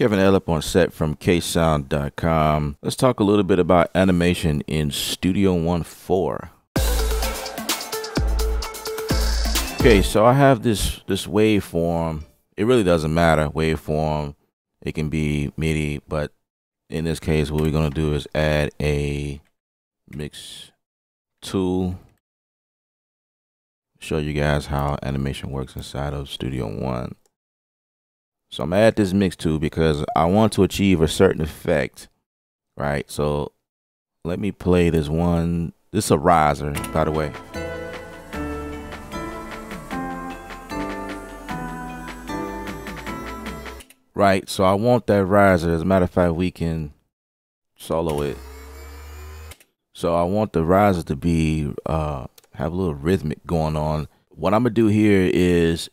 Kevin Ellip on set from ksound.com. Let's talk a little bit about automation in Studio One 4. Okay, so I have this this waveform. It really doesn't matter waveform. It can be MIDI, but in this case, what we're gonna do is add a mix tool. Show you guys how automation works inside of Studio One. So I'm gonna add this mix too because I want to achieve a certain effect, right? So let me play this one. This is a riser, by the way. Right, so I want that riser. As a matter of fact, we can solo it. So I want the riser to be uh have a little rhythmic going on. What I'm gonna do here is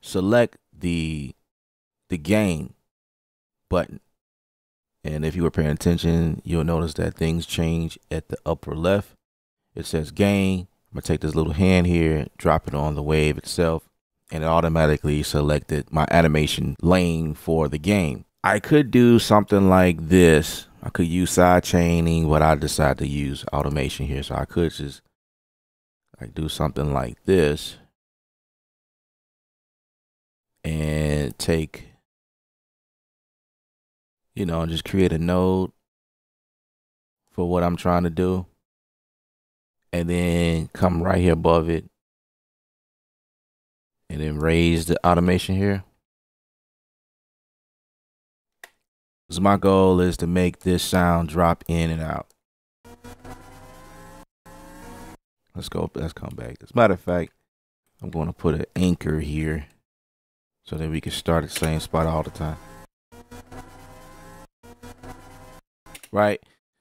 select the the gain button. And if you were paying attention, you'll notice that things change at the upper left. It says gain. I'm gonna take this little hand here, drop it on the wave itself, and it automatically selected my automation lane for the gain. I could do something like this. I could use side chaining, but I decided to use automation here. So I could just like do something like this and take you know, just create a node for what I'm trying to do. And then come right here above it. And then raise the automation here. So my goal is to make this sound drop in and out. Let's go, let's come back. As a matter of fact, I'm going to put an anchor here so that we can start at the same spot all the time. Right?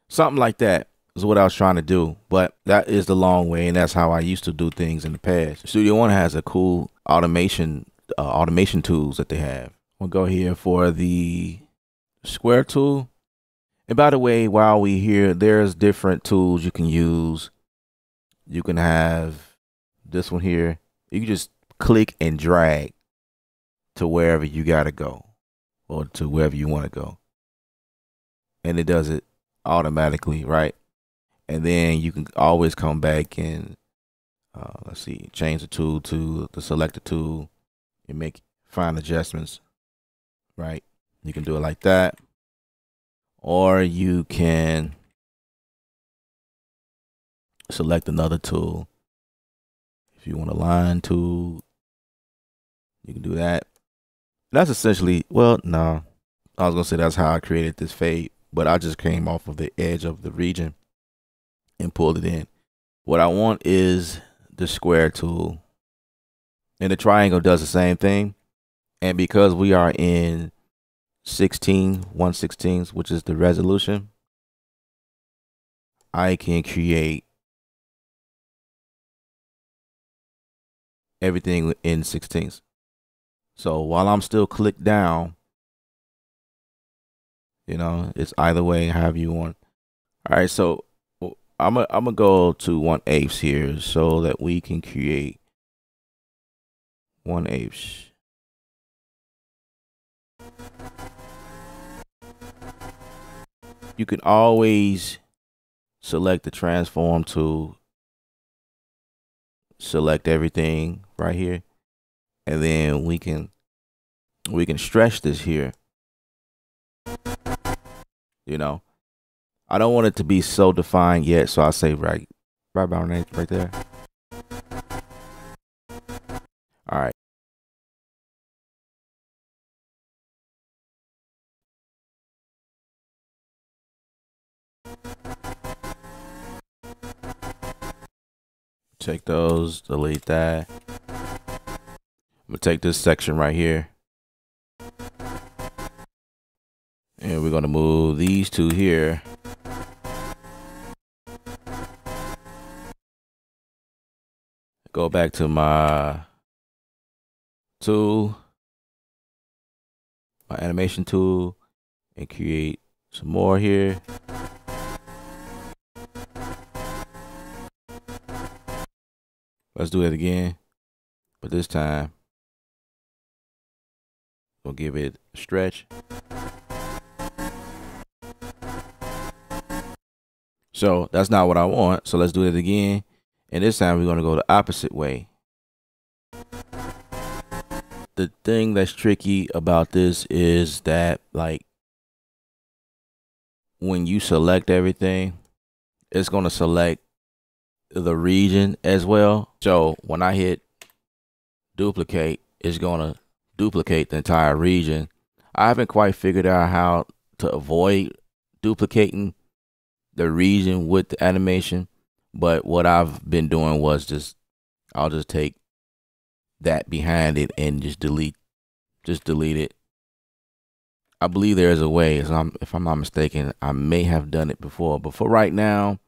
Something like that is what I was trying to do. But that is the long way, and that's how I used to do things in the past. Studio One has a cool automation uh, automation tools that they have. We'll go here for the square tool. And by the way, while we here, there's different tools you can use. You can have this one here. You can just click and drag to wherever you gotta go, or to wherever you want to go and it does it automatically, right? And then you can always come back and uh, let's see, change the tool to the selector tool and make fine adjustments, right? You can do it like that, or you can select another tool. If you want a line tool, you can do that. That's essentially, well, no, I was gonna say that's how I created this fade, but I just came off of the edge of the region and pulled it in. What I want is the square tool. And the triangle does the same thing. And because we are in 16, 1 16th, which is the resolution, I can create everything in 16ths. So while I'm still clicked down, you know, it's either way, however you want. All right, so I'm a, I'm gonna go to one eighths here so that we can create one eighths. You can always select the transform tool, select everything right here, and then we can we can stretch this here you know, I don't want it to be so defined yet, so I say right, right about right, right there. All right. Take those, delete that. I'm gonna take this section right here. We're going to move these two here. Go back to my tool, my automation tool, and create some more here. Let's do it again, but this time we'll give it a stretch. So that's not what I want. So let's do it again. And this time we're going to go the opposite way. The thing that's tricky about this is that like when you select everything, it's going to select the region as well. So when I hit duplicate, it's going to duplicate the entire region. I haven't quite figured out how to avoid duplicating the region with the automation, but what I've been doing was just I'll just take that behind it and just delete just delete it. I believe there is a way, I'm, if I'm not mistaken, I may have done it before, but for right now,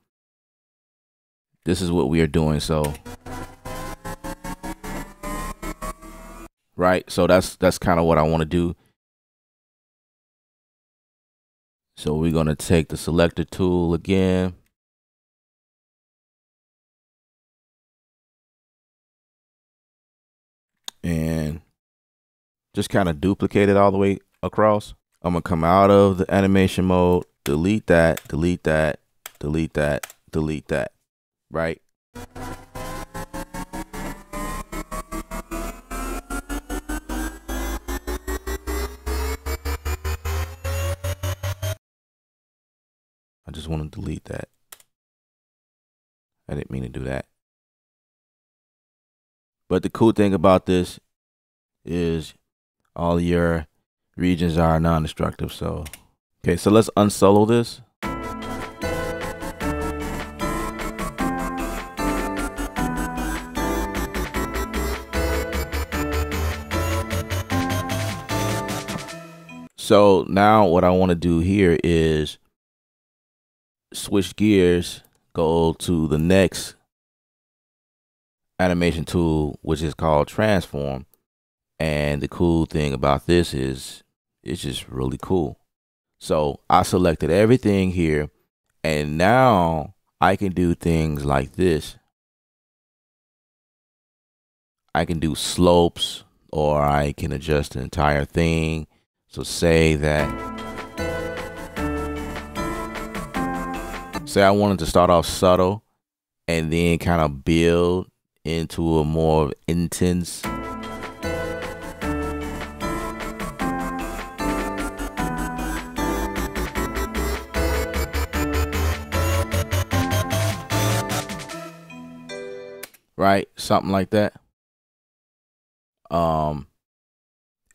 this is what we are doing. So, right, so that's that's kind of what I want to do. So we're gonna take the selector tool again. And just kind of duplicate it all the way across. I'm gonna come out of the automation mode, delete that, delete that, delete that, delete that, right? Delete that. I didn't mean to do that. But the cool thing about this is all your regions are non-destructive. So, okay, so let's unsolo this. So now what I want to do here is switch gears, go to the next automation tool, which is called transform. And the cool thing about this is it's just really cool. So I selected everything here and now I can do things like this. I can do slopes or I can adjust the entire thing. So say that, say I wanted to start off subtle and then kind of build into a more intense right? Something like that. Um,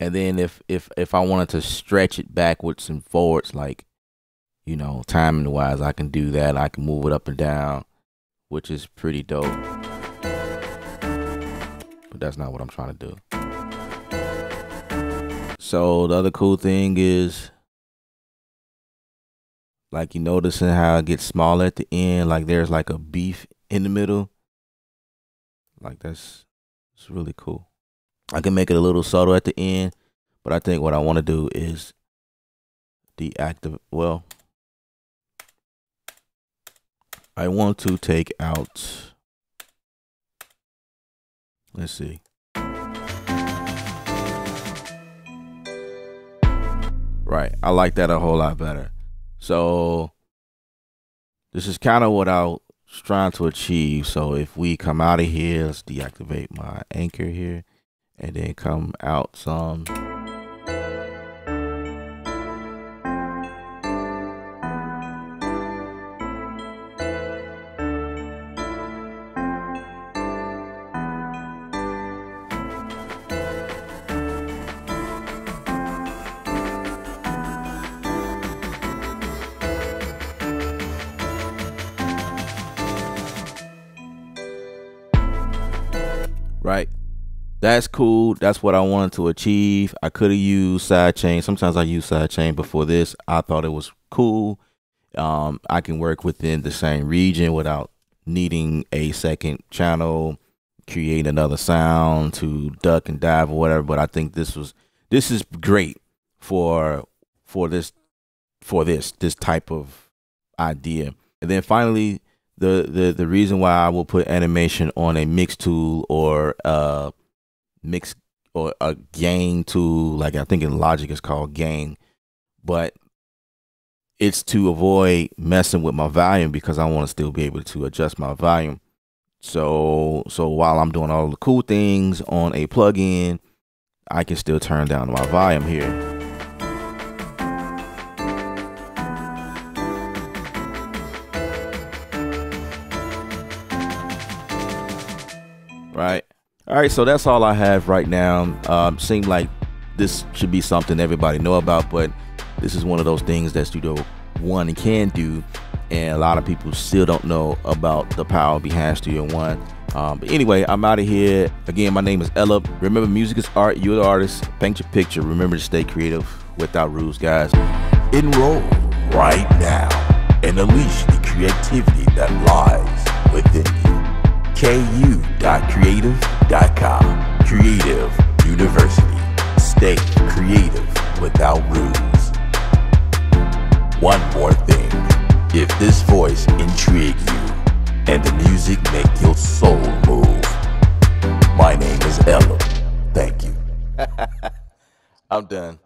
and then if if if I wanted to stretch it backwards and forwards, like you know, timing wise, I can do that. I can move it up and down, which is pretty dope. But that's not what I'm trying to do. So the other cool thing is like you noticing how it gets smaller at the end, like there's like a beef in the middle. Like that's it's really cool. I can make it a little subtle at the end, but I think what I want to do is deactivate. Well, I want to take out. Let's see. Right. I like that a whole lot better. So this is kind of what I was trying to achieve. So if we come out of here, let's deactivate my anchor here and then come out some. That's cool. That's what I wanted to achieve. I could have used sidechain. Sometimes I use sidechain before this. I thought it was cool. Um, I can work within the same region without needing a second channel, create another sound to duck and dive or whatever. But I think this was this is great for for this for this this type of idea. And then finally, the the the reason why I will put automation on a mix tool or a mix or a gain tool, like I think in Logic is called gain, but it's to avoid messing with my volume because I want to still be able to adjust my volume. So so while I'm doing all the cool things on a plugin, I can still turn down my volume here. All right, so that's all I have right now. Um, seemed like this should be something everybody know about, but this is one of those things that Studio One can do, and a lot of people still don't know about the power behind Studio One. Um, but anyway, I'm out of here. Again, my name is Ella. Remember, music is art. You're the artist. Paint your picture. Remember to stay creative without rules, guys. Enroll right now and unleash the creativity that lies within you. ku.creative.com. Creative University. Stay creative without rules. One more thing. If this voice intrigue you and the music make your soul move, my name is Ella. Thank you. I'm done.